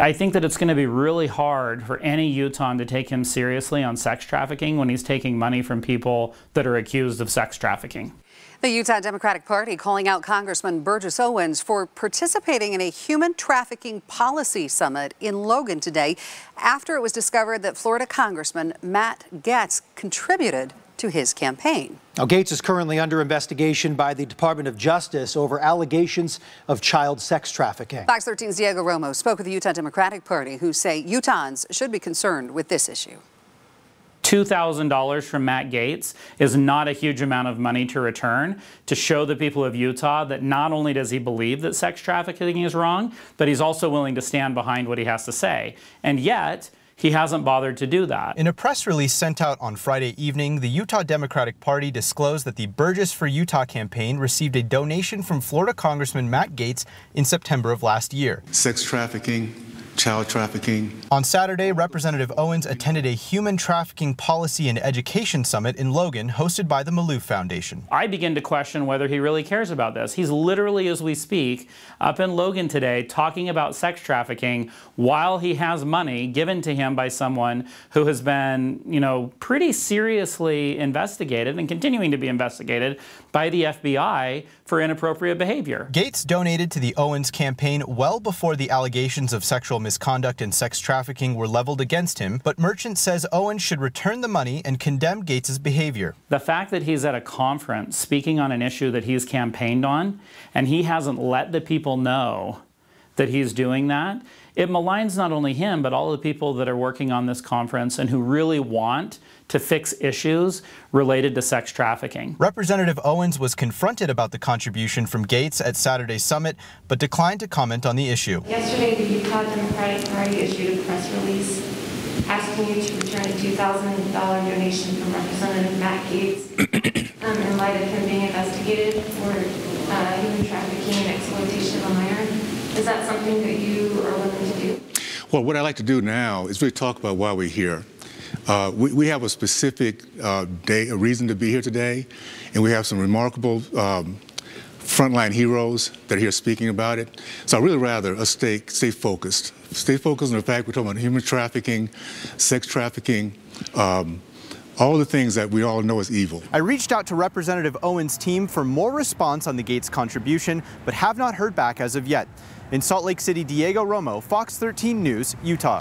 I think that it's going to be really hard for any Utah to take him seriously on sex trafficking when he's taking money from people that are accused of sex trafficking. The Utah Democratic Party calling out Congressman Burgess Owens for participating in a human trafficking policy summit in Logan today after it was discovered that Florida Congressman Matt Gaetz contributed to his campaign. Now, Gaetz is currently under investigation by the Department of Justice over allegations of child sex trafficking. Fox 13's Diego Romo spoke with the Utah Democratic Party, who say Utahns should be concerned with this issue. $2,000 from Matt Gaetz is not a huge amount of money to return to show the people of Utah that not only does he believe that sex trafficking is wrong, but he's also willing to stand behind what he has to say. And yet, he hasn't bothered to do that. In a press release sent out on Friday evening, the Utah Democratic Party disclosed that the Burgess for Utah campaign received a donation from Florida Congressman Matt Gaetz in September of last year. Sex trafficking child trafficking. On Saturday, Representative Owens attended a human trafficking policy and education summit in Logan hosted by the Malouf Foundation. I begin to question whether he really cares about this. He's literally, as we speak, up in Logan today talking about sex trafficking while he has money given to him by someone who has been, you know, pretty seriously investigated and continuing to be investigated by the FBI for inappropriate behavior. Gaetz donated to the Owens campaign well before the allegations of sexual misconduct and sex trafficking were leveled against him, but Merchant says Owen should return the money and condemn Gaetz's behavior. The fact that he's at a conference speaking on an issue that he's campaigned on and he hasn't let the people know that he's doing that, it maligns not only him, but all the people that are working on this conference and who really want to fix issues related to sex trafficking. Representative Owens was confronted about the contribution from Gaetz at Saturday's summit, but declined to comment on the issue. Yesterday, the Utah Democratic Party issued a press release asking you to return a $2,000 donation from Representative Matt Gaetz um, in light of him being investigated for uh, human trafficking and exploitation of a minor. Is that something that you are willing to do? Well, what I'd like to do now is really talk about why we're here. Uh, we, we, have a specific uh, day, a reason to be here today, and we have some remarkable um, frontline heroes that are here speaking about it. So I'd really rather us stay, stay focused. Stay focused on the fact we're talking about human trafficking, sex trafficking, um, all the things that we all know is evil. I reached out to Representative Owens' team for more response on the Gaetz contribution, but have not heard back as of yet. In Salt Lake City, Diego Romo, Fox 13 News, Utah.